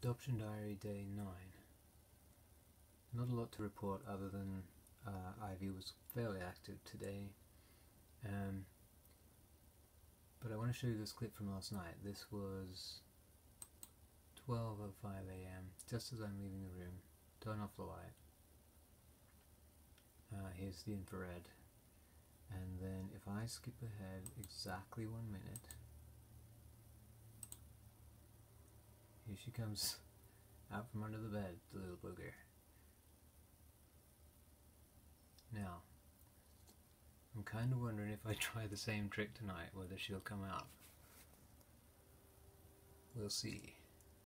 Adoption Diary Day 9. Not a lot to report other than uh, Ivy was fairly active today. Um, but I want to show you this clip from last night. This was 12.05 am, just as I'm leaving the room. Turn off the light. Uh, here's the infrared. And then if I skip ahead exactly one minute, Here she comes out from under the bed, the little booger. Now, I'm kind of wondering if I try the same trick tonight, whether she'll come out. We'll see.